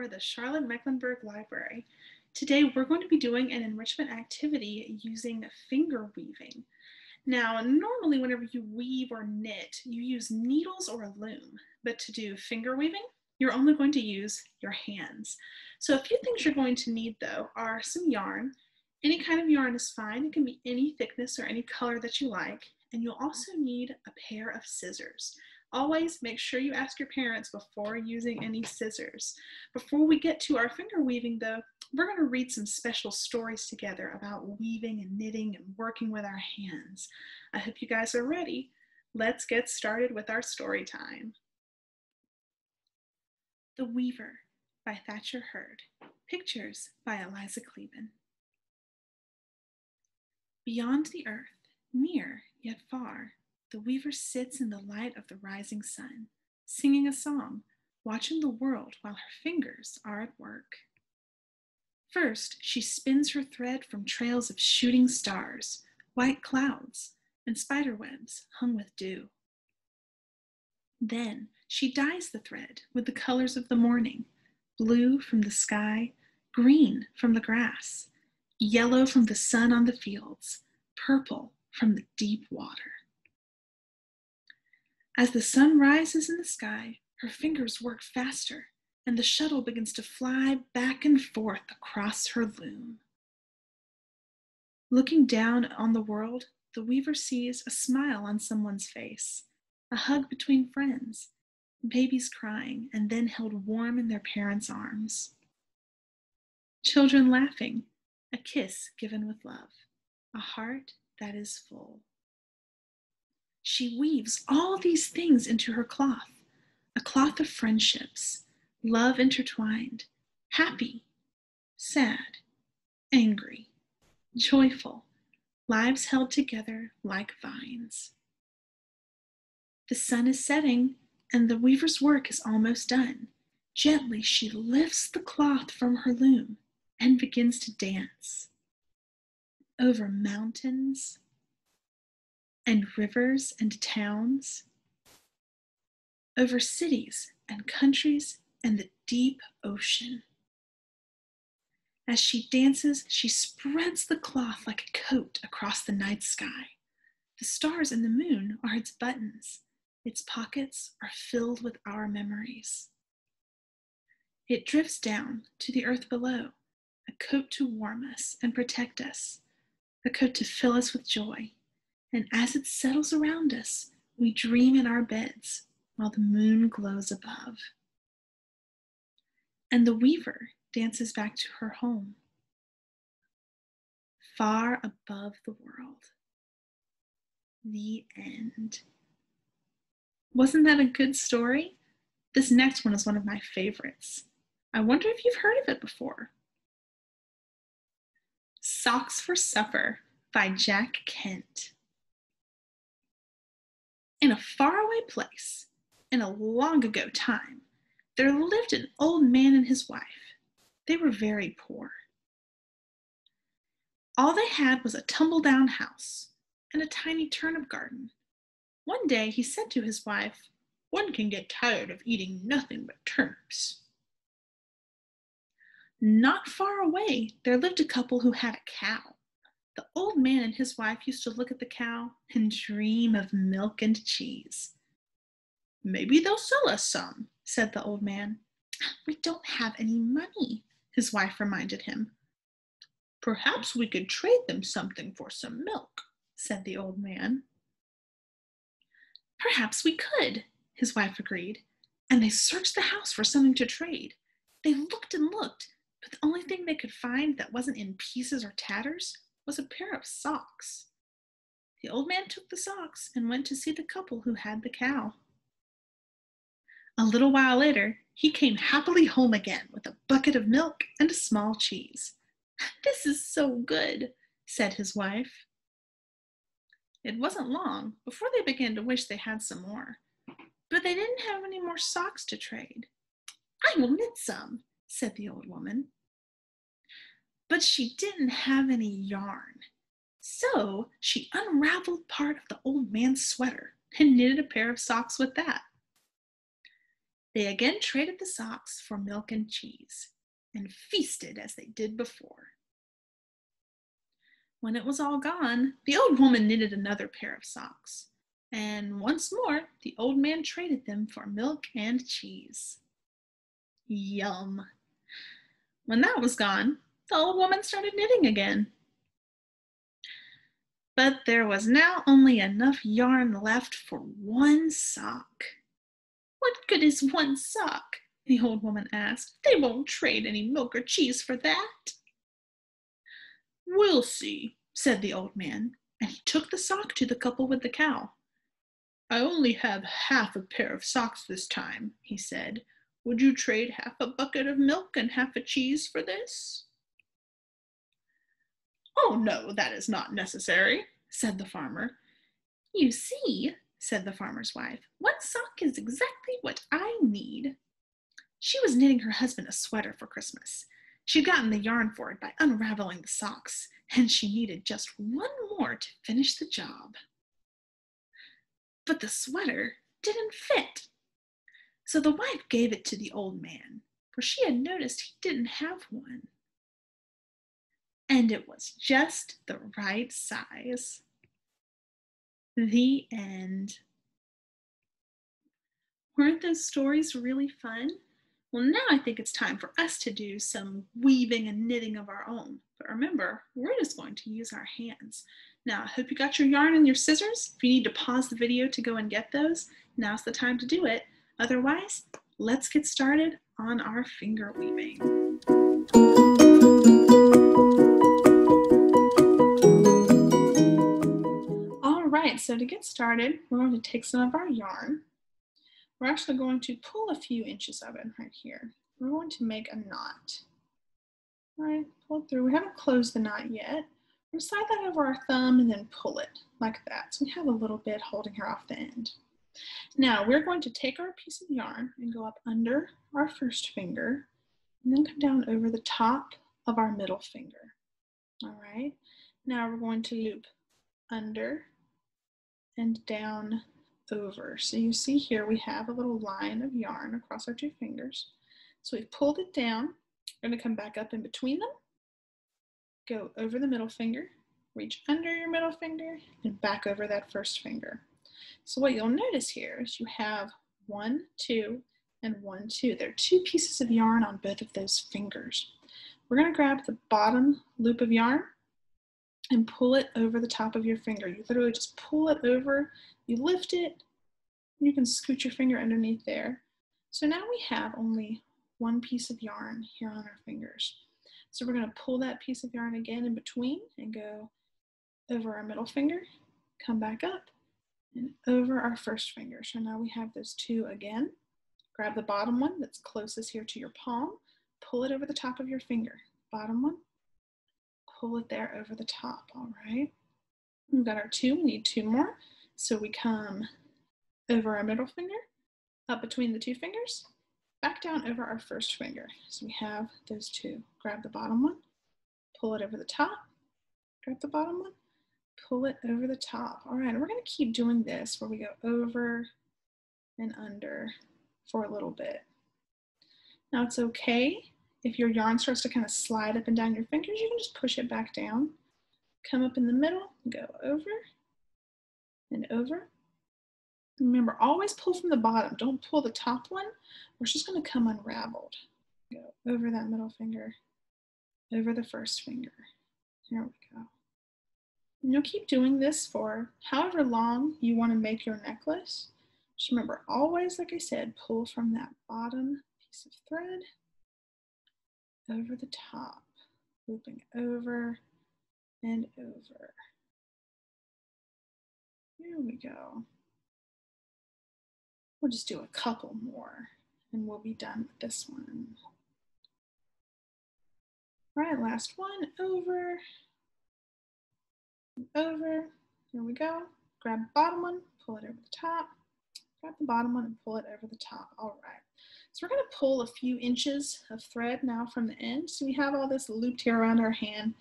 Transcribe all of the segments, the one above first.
for the Charlotte Mecklenburg Library. Today we're going to be doing an enrichment activity using finger weaving. Now, normally whenever you weave or knit, you use needles or a loom, but to do finger weaving, you're only going to use your hands. So a few things you're going to need though are some yarn. Any kind of yarn is fine. It can be any thickness or any color that you like. And you'll also need a pair of scissors. Always make sure you ask your parents before using any scissors. Before we get to our finger weaving though, we're going to read some special stories together about weaving and knitting and working with our hands. I hope you guys are ready. Let's get started with our story time. The Weaver by Thacher Hurd. Pictures by Elisa Kleven. Beyond the earth, near yet far, the weaver sits in the light of the rising sun, singing a song, watching the world while her fingers are at work. First, she spins her thread from trails of shooting stars, white clouds, and spider webs hung with dew. Then she dyes the thread with the colors of the morning blue from the sky, green from the grass, yellow from the sun on the fields, purple from the deep water. As the sun rises in the sky, her fingers work faster, and the shuttle begins to fly back and forth across her loom. Looking down on the world, the weaver sees a smile on someone's face, a hug between friends, babies crying and then held warm in their parents' arms. Children laughing, a kiss given with love, a heart that is full. She weaves all these things into her cloth a cloth of friendships, love intertwined, happy, sad, angry, joyful, lives held together like vines. The sun is setting, and the weaver's work is almost done. Gently, she lifts the cloth from her loom and begins to dance. Over mountains and rivers and towns, over cities and countries and the deep ocean. As she dances, she spreads the cloth like a coat across the night sky. The stars and the moon are its buttons. Its pockets are filled with our memories. It drifts down to the earth below, a coat to warm us and protect us, a coat to fill us with joy and as it settles around us, we dream in our beds while the moon glows above. And the weaver dances back to her home, far above the world. The end. Wasn't that a good story? This next one is one of my favorites. I wonder if you've heard of it before. Socks for Supper by Jack Kent. In a faraway place, in a long ago time, there lived an old man and his wife. They were very poor. All they had was a tumble down house and a tiny turnip garden. One day he said to his wife, One can get tired of eating nothing but turnips. Not far away, there lived a couple who had a cow. The old man and his wife used to look at the cow and dream of milk and cheese. Maybe they'll sell us some, said the old man. We don't have any money, his wife reminded him. Perhaps we could trade them something for some milk, said the old man. Perhaps we could, his wife agreed, and they searched the house for something to trade. They looked and looked, but the only thing they could find that wasn't in pieces or tatters was a pair of socks. The old man took the socks and went to see the couple who had the cow. A little while later, he came happily home again with a bucket of milk and a small cheese. This is so good, said his wife. It wasn't long before they began to wish they had some more, but they didn't have any more socks to trade. I will knit some, said the old woman but she didn't have any yarn. So she unraveled part of the old man's sweater and knitted a pair of socks with that. They again traded the socks for milk and cheese and feasted as they did before. When it was all gone, the old woman knitted another pair of socks, and once more the old man traded them for milk and cheese. Yum! When that was gone, the old woman started knitting again. But there was now only enough yarn left for one sock. What good is one sock? the old woman asked. They won't trade any milk or cheese for that. We'll see, said the old man, and he took the sock to the couple with the cow. I only have half a pair of socks this time, he said. Would you trade half a bucket of milk and half a cheese for this? Oh, no, that is not necessary, said the farmer. You see, said the farmer's wife, one sock is exactly what I need. She was knitting her husband a sweater for Christmas. She'd gotten the yarn for it by unraveling the socks, and she needed just one more to finish the job. But the sweater didn't fit. So the wife gave it to the old man, for she had noticed he didn't have one. And it was just the right size. The end. Weren't those stories really fun? Well, now I think it's time for us to do some weaving and knitting of our own. But remember, we're just going to use our hands. Now, I hope you got your yarn and your scissors. If you need to pause the video to go and get those, now's the time to do it. Otherwise, let's get started on our finger weaving. So to get started, we're going to take some of our yarn we're actually going to pull a few inches of it right here. We're going to make a knot. All right, pull through. We haven't closed the knot yet. We'll slide that over our thumb and then pull it like that. So we have a little bit holding her off the end. Now we're going to take our piece of yarn and go up under our first finger and then come down over the top of our middle finger. All right, now we're going to loop under and down over. So you see here we have a little line of yarn across our two fingers. So we've pulled it down. We're going to come back up in between them, go over the middle finger, reach under your middle finger, and back over that first finger. So what you'll notice here is you have one, two, and one, two. There are two pieces of yarn on both of those fingers. We're going to grab the bottom loop of yarn and pull it over the top of your finger. You literally just pull it over you lift it, you can scoot your finger underneath there. So now we have only one piece of yarn here on our fingers. So we're gonna pull that piece of yarn again in between and go over our middle finger, come back up, and over our first finger. So now we have those two again. Grab the bottom one that's closest here to your palm, pull it over the top of your finger. Bottom one, pull it there over the top, all right? We've got our two, we need two more. So we come over our middle finger, up between the two fingers, back down over our first finger. So we have those two. Grab the bottom one, pull it over the top, grab the bottom one, pull it over the top. All right, we're gonna keep doing this where we go over and under for a little bit. Now it's okay if your yarn starts to kind of slide up and down your fingers, you can just push it back down. Come up in the middle, go over and over. Remember, always pull from the bottom. Don't pull the top one, or it's just going to come unraveled. Go over that middle finger, over the first finger. Here we go. And you'll keep doing this for however long you want to make your necklace. Just remember, always, like I said, pull from that bottom piece of thread over the top, looping over and over. Here we go. We'll just do a couple more and we'll be done with this one. All right, last one, over, over, here we go. Grab bottom one, pull it over the top, grab the bottom one and pull it over the top. All right, so we're gonna pull a few inches of thread now from the end. So we have all this looped here around our hand.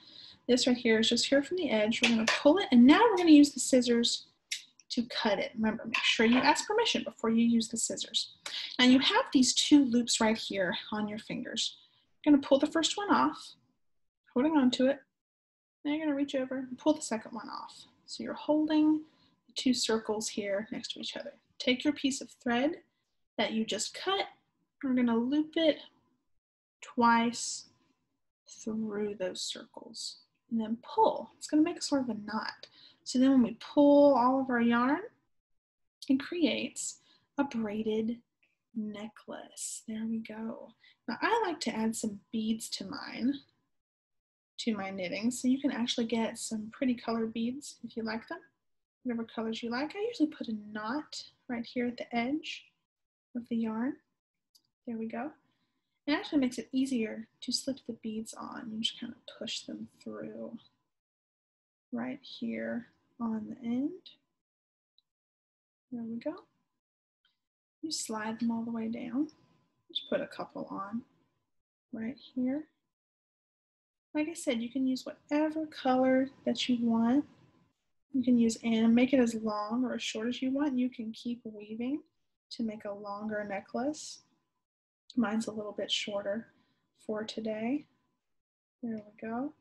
This right here is just here from the edge. We're gonna pull it and now we're gonna use the scissors to cut it. Remember, make sure you ask permission before you use the scissors. Now you have these two loops right here on your fingers. You're gonna pull the first one off, holding on to it. Now you're gonna reach over and pull the second one off. So you're holding the two circles here next to each other. Take your piece of thread that you just cut. We're gonna loop it twice through those circles and then pull. It's gonna make sort of a knot. So then when we pull all of our yarn, it creates a braided necklace. There we go. Now I like to add some beads to mine, to my knitting. So you can actually get some pretty colored beads if you like them, whatever colors you like. I usually put a knot right here at the edge of the yarn. There we go. It actually makes it easier to slip the beads on. You just kind of push them through right here on the end. There we go. You slide them all the way down. Just put a couple on right here. Like I said, you can use whatever color that you want. You can use and make it as long or as short as you want. You can keep weaving to make a longer necklace. Mine's a little bit shorter for today. There we go.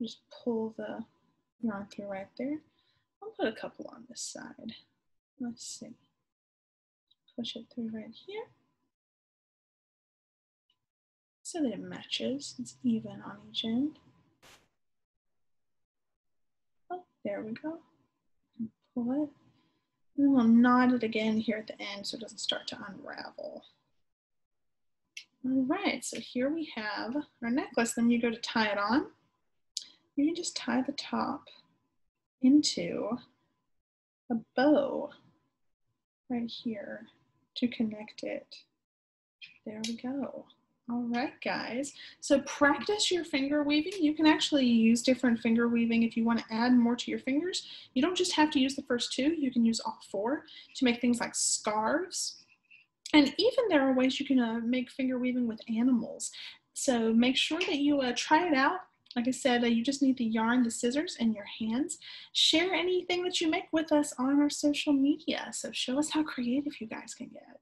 Just pull the yarn through right there. I'll put a couple on this side. Let's see. Push it through right here. So that it matches, it's even on each end. Oh, there we go. Pull it. And we'll knot it again here at the end so it doesn't start to unravel. All right, so here we have our necklace. Then you go to tie it on. You can just tie the top into a bow right here to connect it. There we go. All right, guys. So practice your finger weaving. You can actually use different finger weaving if you want to add more to your fingers. You don't just have to use the first two. You can use all four to make things like scarves and even there are ways you can uh, make finger weaving with animals. So make sure that you uh, try it out. Like I said, uh, you just need the yarn, the scissors, and your hands. Share anything that you make with us on our social media. So show us how creative you guys can get.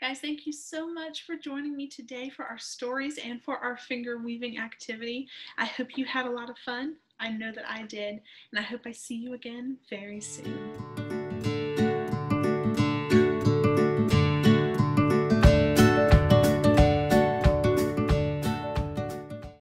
Guys, thank you so much for joining me today for our stories and for our finger weaving activity. I hope you had a lot of fun. I know that I did, and I hope I see you again very soon.